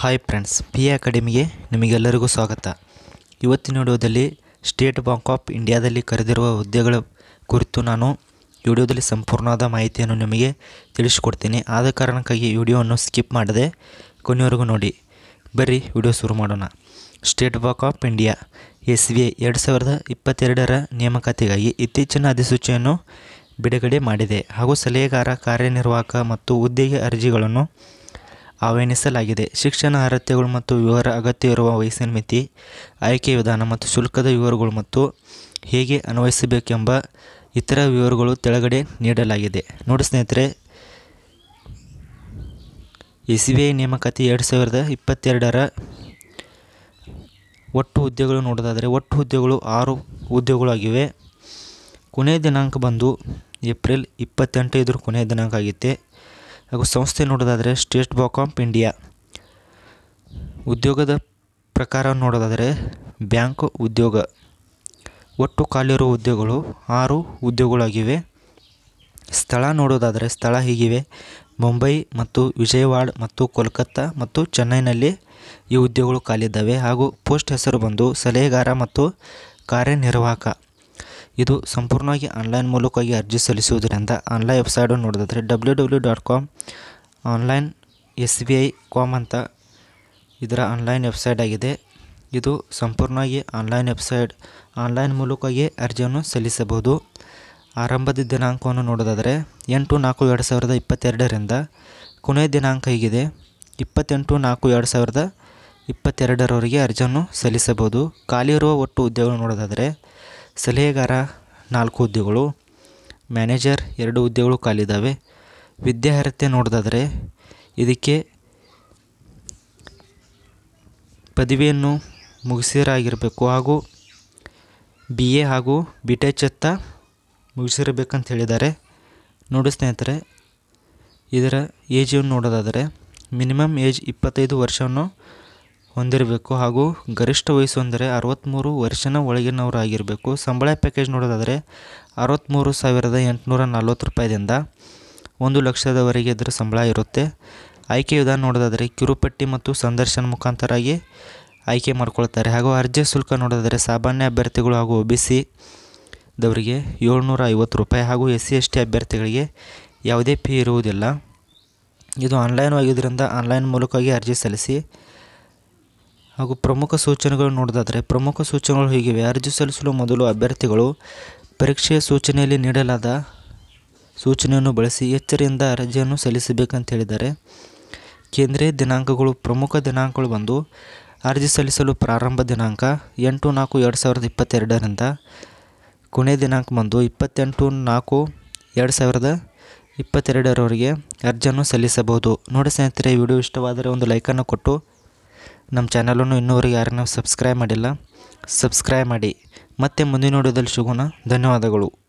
Hi friends P A ಅಕಾಡೆಮಿಗೆ ನಿಮಗೆಲ್ಲರಿಗೂ ಸ್ವಾಗತ. ಇವತ್ತಿನ ವಿಡಿಯೋದಲ್ಲಿ ಸ್ಟೇಟ್ ಬ್ಯಾಂಕ್ ಆಫ್ ಇಂಡಿಯಾದಲ್ಲಿ ಕರೆದಿರುವ ಹುದ್ದೆಗಳ ಕುರಿತು ನಾನು ವಿಡಿಯೋದಲ್ಲಿ ಸಂಪೂರ್ಣವಾದ ಮಾಹಿತಿಯನ್ನು ನಿಮಗೆ ತಿಳಿಸಿಕೊಡ್ತೀನಿ. ಆದ ಕಾರಣಕ್ಕಾಗಿ ವಿಡಿಯೋವನ್ನು ಸ್ಕಿಪ್ ಮಾಡದೆ ಕೊನೆಯವರೆಗೂ ನೋಡಿ. ಬರ್ರಿ, ವಿಡಿಯೋ ಶುರು ಮಾಡೋಣ. State Bank of India S B I ಎರಡು ಸಾವಿರದ ಇಪ್ಪತ್ತೆರಡರ ನೇಮಕಾತಿಗಾಗಿ ಇತ್ತೀಚಿನ ಅಧಿಸೂಚನೆಯನ್ನು ಬಿಡುಗಡೆ ಮಾಡಿದೆ. ಹಾಗೂ ಸಲಹೆಗಾರ, ಕಾರ್ಯನಿರ್ವಾಹಕ ಮತ್ತು ಹುದ್ದೆಗೆ ಅರ್ಜಿಗಳನ್ನು ಆಹ್ವಾನಿಸಲಾಗಿದೆ. ಶಿಕ್ಷಣ ಅರ್ಹತೆಗಳು ಮತ್ತು ವಿವರ ಅಗತ್ಯ ಇರುವ ವಯಸ್ಸಿನ ಮಿತಿ, ಆಯ್ಕೆ ವಿಧಾನ ಮತ್ತು ಶುಲ್ಕದ ವಿವರಗಳು ಮತ್ತು ಹೇಗೆ ಅನ್ವಯಿಸಬೇಕೆಂಬ ಇತರ ವಿವರಗಳು ಕೆಳಗಡೆ ನೀಡಲಾಗಿದೆ. ನೋಡಿ ಸ್ನೇಹಿತರೆ, ಎಸ್ ಬಿ ಐ ನೇಮಕಾತಿ ಎರಡು ಸಾವಿರದ ಇಪ್ಪತ್ತೆರಡರ ಒಟ್ಟು ಹುದ್ದೆಗಳು ನೋಡೋದಾದರೆ ಒಟ್ಟು ಹುದ್ದೆಗಳು ಆರು ಹುದ್ದೆಗಳಾಗಿವೆ ಕೊನೆಯ ದಿನಾಂಕ ಬಂದು ಏಪ್ರಿಲ್ ಇಪ್ಪತ್ತೆಂಟು ಇದ್ರ ಕೊನೆಯ ದಿನಾಂಕ ಆಗೈತೆ ಹಾಗೂ ಸಂಸ್ಥೆ ನೋಡೋದಾದರೆ ಸ್ಟೇಟ್ ಬ್ಯಾಂಕ್ ಆಫ್ ಇಂಡಿಯಾ. ಉದ್ಯೋಗದ ಪ್ರಕಾರ ನೋಡೋದಾದರೆ ಬ್ಯಾಂಕ್ ಉದ್ಯೋಗ. ಒಟ್ಟು ಖಾಲಿರುವ ಉದ್ಯೋಗಗಳು ಆರು ಉದ್ಯೋಗಗಳಾಗಿವೆ. ಸ್ಥಳ ನೋಡೋದಾದರೆ ಸ್ಥಳ ಹೀಗಿವೆ. ಮುಂಬೈ ಮತ್ತು ವಿಜಯವಾಡ ಮತ್ತು ಕೋಲ್ಕತ್ತಾ ಮತ್ತು ಚೆನ್ನೈನಲ್ಲಿ ಈ ಉದ್ಯೋಗಗಳು ಖಾಲಿದ್ದಾವೆ ಹಾಗೂ ಪೋಸ್ಟ್ ಹೆಸರು ಬಂದು ಸಲಹೆಗಾರ ಮತ್ತು ಕಾರ್ಯನಿರ್ವಾಹಕ. ಇದು ಸಂಪೂರ್ಣವಾಗಿ ಆನ್ಲೈನ್ ಮೂಲಕವಾಗಿ ಅರ್ಜಿ ಸಲ್ಲಿಸುವುದರಿಂದ ಆನ್ಲೈನ್ ವೆಬ್ಸೈಟ್ ನೋಡೋದಾದರೆ W W dot com online S B I com ಅಂತ ಇದರ ಆನ್ಲೈನ್ ವೆಬ್ಸೈಟ್ ಆಗಿದೆ. ಇದು ಸಂಪೂರ್ಣವಾಗಿ ಆನ್ಲೈನ್ ವೆಬ್ಸೈಟ್ ಆನ್ಲೈನ್ ಮೂಲಕವಾಗಿ ಅರ್ಜಿಯನ್ನು ಸಲ್ಲಿಸಬಹುದು. ಆರಂಭದ ದಿನಾಂಕವನ್ನು ನೋಡೋದಾದರೆ ಎಂಟು ನಾಲ್ಕು ಎರಡು ಸಾವಿರದ ಇಪ್ಪತ್ತೆರಡರಿಂದ ಕೊನೆಯ ದಿನಾಂಕ ಹೀಗಿದೆ. ಇಪ್ಪತ್ತೆಂಟು ನಾಲ್ಕು ಎರಡು ಸಾವಿರದ ಇಪ್ಪತ್ತೆರಡರವರೆಗೆ ಅರ್ಜಿಯನ್ನು ಸಲ್ಲಿಸಬಹುದು. ಖಾಲಿ ಇರುವ ಒಟ್ಟು ಉದ್ಯೋಗ ನೋಡೋದಾದರೆ ಸಲಹೆಗಾರ ನಾಲ್ಕು ಹುದ್ದೆಗಳು, ಮ್ಯಾನೇಜರ್ ಎರಡು ಹುದ್ದೆಗಳು ಖಾಲಿದ್ದಾವೆ ವಿದ್ಯಾರ್ಹತೆ ನೋಡೋದಾದರೆ ಇದಕ್ಕೆ ಪದವಿಯನ್ನು ಮುಗಿಸಿರಾಗಿರಬೇಕು ಹಾಗೂ ಬಿ ಎ ಹಾಗೂ ಬಿ ಟೆಚ್ ಎತ್ತ ಮುಗಿಸಿರಬೇಕಂತ ಹೇಳಿದ್ದಾರೆ. ನೋಡಿ ಸ್ನೇಹಿತರೆ, ಇದರ ಏಜನ್ನು ನೋಡೋದಾದರೆ ಮಿನಿಮಮ್ ಏಜ್ ಇಪ್ಪತ್ತೈದು ವರ್ಷವನ್ನು ಹೊಂದಿರಬೇಕು ಹಾಗೂ ಗರಿಷ್ಠ ವಯಸ್ಸು ಅಂದರೆ ಅರವತ್ತ್ಮೂರು ವರ್ಷನ ಒಳಗಿನವರಾಗಿರಬೇಕು. ಸಂಬಳ ಪ್ಯಾಕೇಜ್ ನೋಡೋದಾದರೆ ಅರವತ್ತ್ಮೂರು ಸಾವಿರದ ಎಂಟುನೂರ ನಲ್ವತ್ತು ರೂಪಾಯಿದಿಂದ ಒಂದು ಲಕ್ಷದವರೆಗೆ ಇದರ ಸಂಬಳ ಇರುತ್ತೆ. ಆಯ್ಕೆ ವಿಧಾನ ನೋಡೋದಾದರೆ ಕಿರುಪಟ್ಟಿ ಮತ್ತು ಸಂದರ್ಶನ ಮುಖಾಂತರಾಗಿ ಆಯ್ಕೆ ಮಾಡ್ಕೊಳ್ತಾರೆ. ಹಾಗೂ ಅರ್ಜಿ ಶುಲ್ಕ ನೋಡೋದಾದರೆ ಸಾಮಾನ್ಯ ಅಭ್ಯರ್ಥಿಗಳು ಹಾಗೂ ಒ ಬಿ ಸಿ ದವರಿಗೆ ಏಳ್ನೂರ ಐವತ್ತು ರೂಪಾಯಿ ಹಾಗೂ ಎಸ್ ಸಿ ಎಸ್ ಟಿ ಅಭ್ಯರ್ಥಿಗಳಿಗೆ ಯಾವುದೇ ಫೀ ಇರುವುದಿಲ್ಲ. ಇದು ಆನ್ಲೈನ್ ಆಗಿದ್ದರಿಂದ ಆನ್ಲೈನ್ ಮೂಲಕವಾಗಿ ಅರ್ಜಿ ಸಲ್ಲಿಸಿ ಹಾಗೂ ಪ್ರಮುಖ ಸೂಚನೆಗಳು ನೋಡೋದಾದರೆ, ಪ್ರಮುಖ ಸೂಚನೆಗಳು ಹೀಗಿವೆ. ಅರ್ಜಿ ಸಲ್ಲಿಸಲು ಮೊದಲು ಅಭ್ಯರ್ಥಿಗಳು ಪರೀಕ್ಷೆಯ ಸೂಚನೆಯಲ್ಲಿ ನೀಡಲಾದ ಸೂಚನೆಯನ್ನು ಬಳಸಿ ಎಚ್ಚರಿಯಿಂದ ಅರ್ಜಿಯನ್ನು ಸಲ್ಲಿಸಬೇಕಂತ ಹೇಳಿದ್ದಾರೆ. ಕೇಂದ್ರೀಯ ದಿನಾಂಕಗಳು, ಪ್ರಮುಖ ದಿನಾಂಕಗಳು ಬಂದು, ಅರ್ಜಿ ಸಲ್ಲಿಸಲು ಪ್ರಾರಂಭ ದಿನಾಂಕ ಎಂಟು ನಾಲ್ಕು ಎರಡು ಸಾವಿರದ ಇಪ್ಪತ್ತೆರಡರಿಂದ ಕೊನೆಯ ದಿನಾಂಕ ಬಂದು ಇಪ್ಪತ್ತೆಂಟು ನಾಲ್ಕು ಎರಡು ಸಾವಿರದ ಇಪ್ಪತ್ತೆರಡರವರೆಗೆ ಅರ್ಜಿಯನ್ನು ಸಲ್ಲಿಸಬಹುದು. ನೋಡಿ ಸ್ನೇಹಿತರೆ ವಿಡಿಯೋ ಇಷ್ಟವಾದರೆ ಒಂದು ಲೈಕನ್ನು ಕೊಟ್ಟು ನಮ್ಮ ಚಾನಲನ್ನು ಇನ್ನೂವರೆಗೆ ಯಾರನ್ನೂ ಸಬ್ಸ್ಕ್ರೈಬ್ ಮಾಡಿಲ್ಲ. ಸಬ್ಸ್ಕ್ರೈಬ್ ಮಾಡಿ. ಮತ್ತೆ ಮುಂದಿನ ನೋಡೋದಲ್ಲಿ ಸಿಗೋಣ. ಧನ್ಯವಾದಗಳು.